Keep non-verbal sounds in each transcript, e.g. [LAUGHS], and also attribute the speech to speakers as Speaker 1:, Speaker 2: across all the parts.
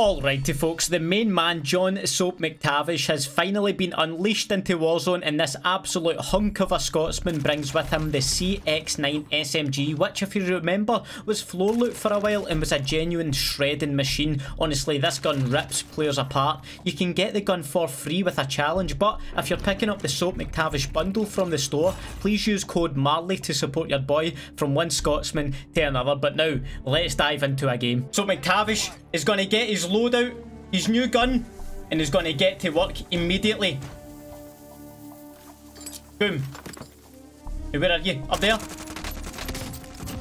Speaker 1: Alrighty folks, the main man John Soap MacTavish has finally been unleashed into Warzone and this absolute hunk of a Scotsman brings with him the CX-9 SMG which if you remember was floor loot for a while and was a genuine shredding machine. Honestly this gun rips players apart. You can get the gun for free with a challenge but if you're picking up the Soap MacTavish bundle from the store please use code Marley to support your boy from one Scotsman to another. But now let's dive into a game. Soap MacTavish is going to get his loadout, his new gun, and is going to get to work immediately. Boom. Hey, where are you? Up there?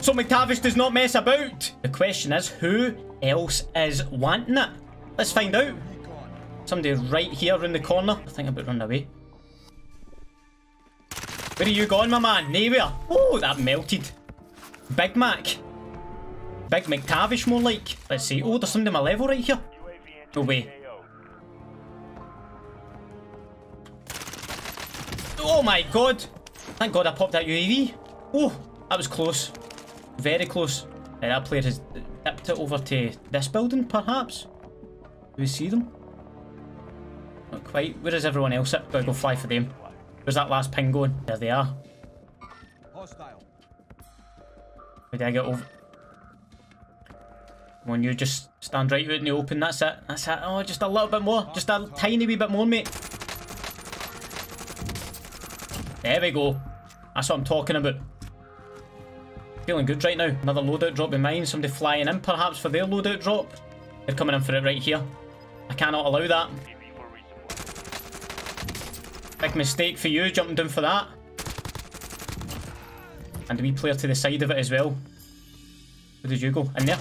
Speaker 1: So MacTavish does not mess about. The question is, who else is wanting it? Let's find out. Somebody right here in the corner. I think I'm about running away. Where are you going, my man? Nowhere. Oh, that melted. Big Mac. Big MacTavish more like. Let's see. Oh, there's somebody on my level right here. No way. Oh my god. Thank god I popped that UAV. Oh, that was close. Very close. That player has dipped it over to this building, perhaps. Do we see them? Not quite. Where is everyone else at? Gotta go fly for them. Where's that last ping going? There they are. Hostile. Where did I get over? When you just stand right out in the open, that's it. That's it. Oh, just a little bit more. Just a tiny wee bit more, mate. There we go. That's what I'm talking about. Feeling good right now. Another loadout drop in mine. Somebody flying in perhaps for their loadout drop. They're coming in for it right here. I cannot allow that. Big mistake for you jumping down for that. And a wee player to the side of it as well. Where did you go? In there?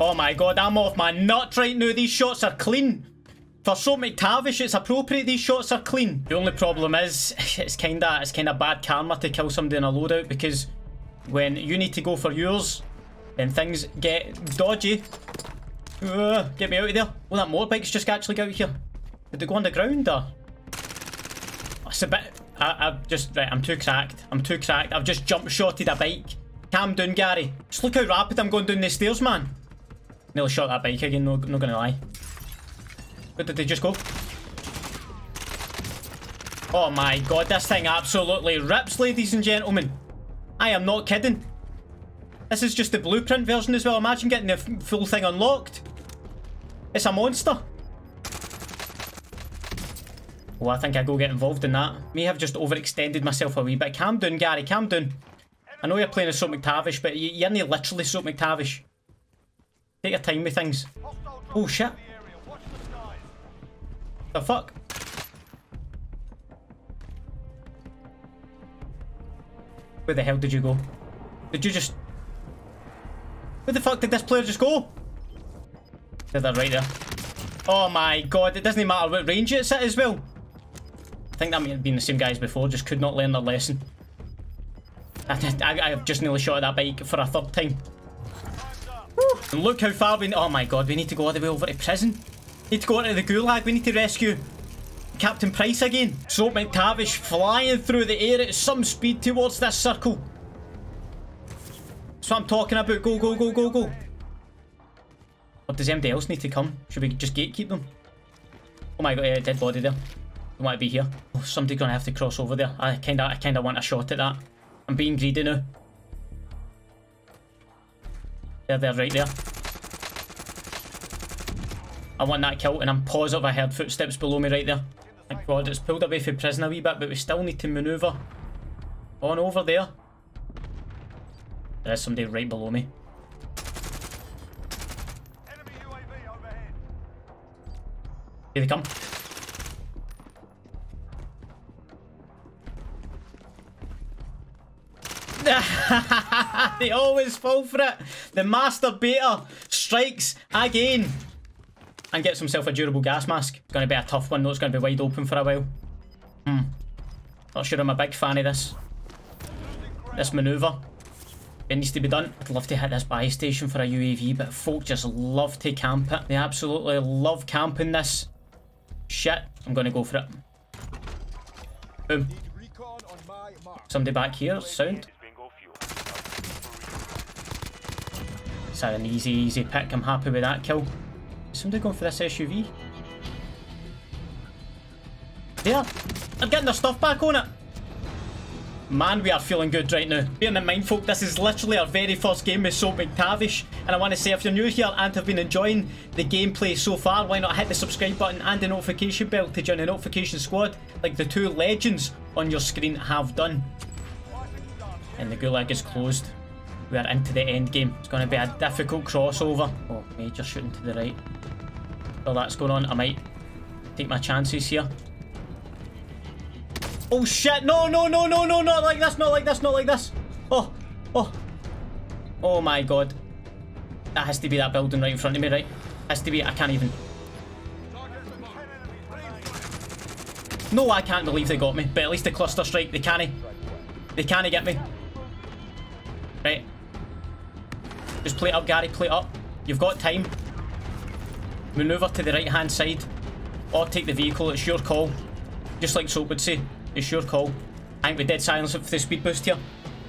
Speaker 1: Oh my god, I'm off my nut right now. These shots are clean. For Soap MacTavish, it's appropriate these shots are clean. The only problem is, [LAUGHS] it's kinda it's kinda bad karma to kill somebody in a loadout because when you need to go for yours, then things get dodgy. Uh, get me out of there. Oh, that motorbike's just actually got out here. Did it go on the ground or? It's a bit... I, I've just... Right, I'm too cracked. I'm too cracked. I've just jump shotted a bike. Calm down, Gary. Just look how rapid I'm going down the stairs, man. Nearly shot that bike again, no, not gonna lie. Where did they just go? Oh my god, this thing absolutely rips, ladies and gentlemen. I am not kidding. This is just the blueprint version as well. Imagine getting the full thing unlocked. It's a monster. Oh, I think I go get involved in that. May have just overextended myself a wee bit. Calm down, Gary, calm down. I know you're playing as Soap MacTavish, but you're not literally Soap MacTavish. Take your time with things. Oh shit. The fuck? Where the hell did you go? Did you just... Where the fuck did this player just go? There's that right there. Oh my god, it doesn't matter what range it's at as well. I think that may have been the same guys before, just could not learn their lesson. I, I, have just nearly shot at that bike for a third time. And look how far we... Oh my god, we need to go all the way over to prison. We need to go into the gulag. We need to rescue Captain Price again. Soap MacTavish flying through the air at some speed towards this circle. That's what I'm talking about. Go, go, go, go, go. Or does anybody else need to come? Should we just gatekeep them? Oh my god, yeah, dead body there. Want to be here. Oh, somebody gonna have to cross over there. I kinda, I kinda want a shot at that. I'm being greedy now. There, there, right there. I want that kill, and I'm positive I heard footsteps below me right there. Thank God, it's pulled away from prison a wee bit, but we still need to manoeuvre on over there. There is somebody right below me. Here they come. [LAUGHS] they always fall for it. The master baiter strikes again. And gets himself a durable gas mask. It's going to be a tough one though. It's going to be wide open for a while. Hmm. Not sure I'm a big fan of this. This manoeuvre. It needs to be done. I'd love to hit this buy station for a UAV, but folk just love to camp it. They absolutely love camping this. Shit. I'm going to go for it. Boom. Somebody back here. Sound. It's an easy, easy pick. I'm happy with that kill. Is somebody going for this SUV? There. They're getting their stuff back on it. Man, we are feeling good right now. Bearing in mind, folk, this is literally our very first game with Soap MacTavish. And I want to say, if you're new here and have been enjoying the gameplay so far, why not hit the subscribe button and the notification bell to join the notification squad, like the two legends on your screen have done. And the gulag is closed. We are into the end game. It's going to be a difficult crossover. Oh, major shooting to the right. While that's going on, I might take my chances here. Oh shit, no, no, no, no, no, not like this, not like this, not like this. Oh, oh. Oh my god. That has to be that building right in front of me, right? Has to be, I can't even. No, I can't believe they got me, but at least the cluster strike, they can't. They can't get me. Right. Just play it up, Gary, play it up. You've got time. Maneuver to the right hand side. Or take the vehicle, it's your call. Just like Soap would say. It's your call. I think we dead silence for the speed boost here.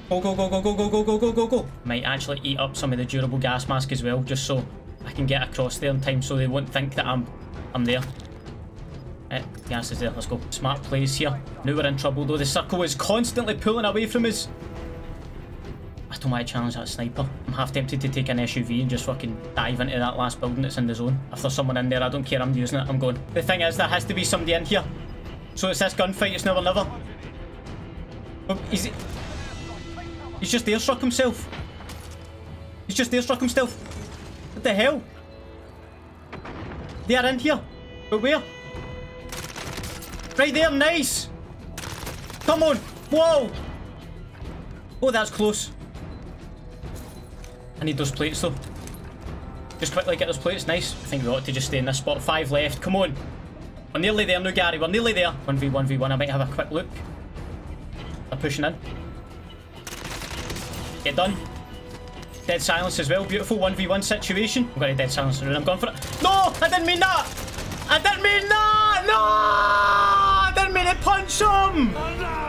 Speaker 1: Go, go, go, go, go, go, go, go, go, go, go. Might actually eat up some of the durable gas mask as well, just so I can get across there in time so they won't think that I'm I'm there. Eh, gas is there, let's go. Smart plays here. Now we're in trouble though. The circle is constantly pulling away from us. To challenge that sniper. I'm half tempted to take an SUV and just fucking dive into that last building that's in the zone. If there's someone in there, I don't care, I'm using it, I'm going. The thing is, there has to be somebody in here. So it's this gunfight, it's never never. Oh, he's, he's just airstruck himself. He's just airstruck himself. What the hell? They are in here. But where? Right there, nice. Come on. Whoa. Oh, that's close. I need those plates though. Just quickly get those plates. Nice. I think we ought to just stay in this spot. Five left. Come on. We're nearly there now, Gary. We're nearly there. 1v1v1. I might have a quick look. They're pushing in. Get done. Dead silence as well. Beautiful 1v1 situation. I'm going to dead silence and I'm going for it. No! I didn't mean that! I didn't mean that! No! I didn't mean to punch him!